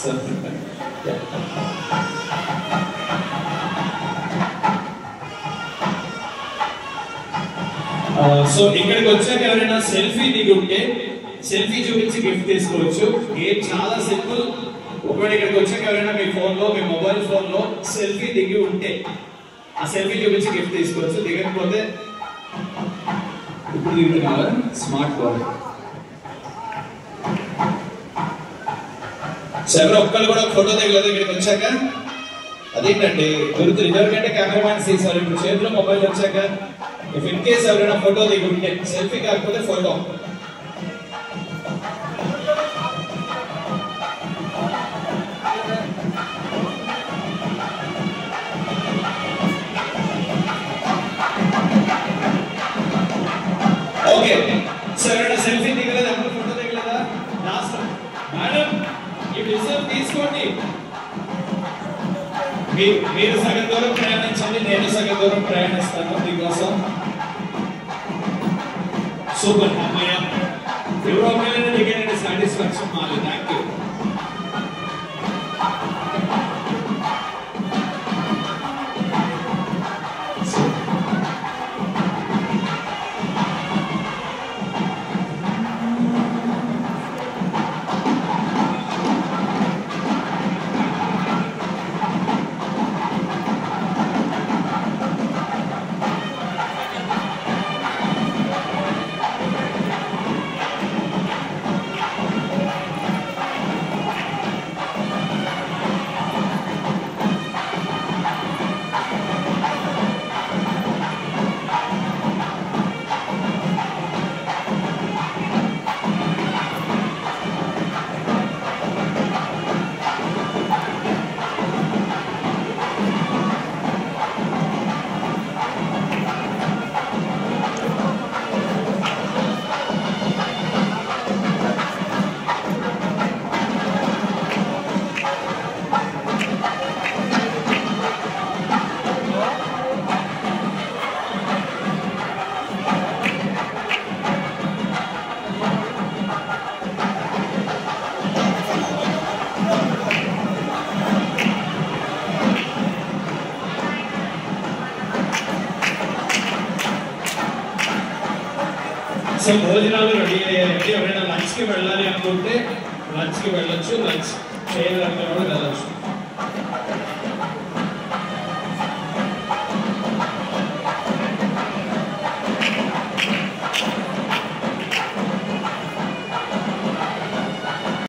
So so ఇక్కడికి వచ్చాక ఎవరైనా సెల్ఫీ దిగి ఉంటే సెల్ఫీ చూపించి గిఫ్ట్ తీసుకోవచ్చు. గేమ్ చాలా సింపుల్. ఒకవేళ ఇక్కడికి వచ్చాక ఎవరైనా మీ ఫోన్లో మీ మొబైల్ ఫోన్లో సెల్ఫీ దిగి ఉంటే ఆ సెల్ఫీ చూపించి గిఫ్ట్ తీసుకోవచ్చు. దిగకపోతే ఇప్పుడు దిగుతున్నారు స్మార్ట్ ఫోన్ సో ఎవరో ఒక్కళ్ళు కూడా ఫోటో దిగలేదు ఇక్కడికి వచ్చాక? అదేంటండి? గుర్తు ఇదివరకంటే కెమెరామ్యాన్స్ తీసారు ఇప్పుడు చేతిలో మొబైల్ వచ్చాక? ఇఫ్ ఇన్ కేసు ఎవరైనా ఫోటో దిగుంటే సెల్ఫీ కాకపోతే ఫోటో ఈ తీసుకోండి. మీరు సగం దూరం ప్రయాణించండి నేను సగం దూరం ప్రయాణిస్తాను మీకోసం. సూపర్ అమ్మయ్య. ఎవరో ఒకరైనా దిగండి సాటిస్ఫాక్షన్ మాది థ్యాంక్ యూ సో భోజనాలు రెడీ అయ్యాయండి ఎవరైనా లంచ్కి వెళ్ళాలి అనుకుంటే లంచ్కి వెళ్ళొచ్చు లంచ్ చేయాలనుకున్న కూడా వెళ్ళొచ్చు.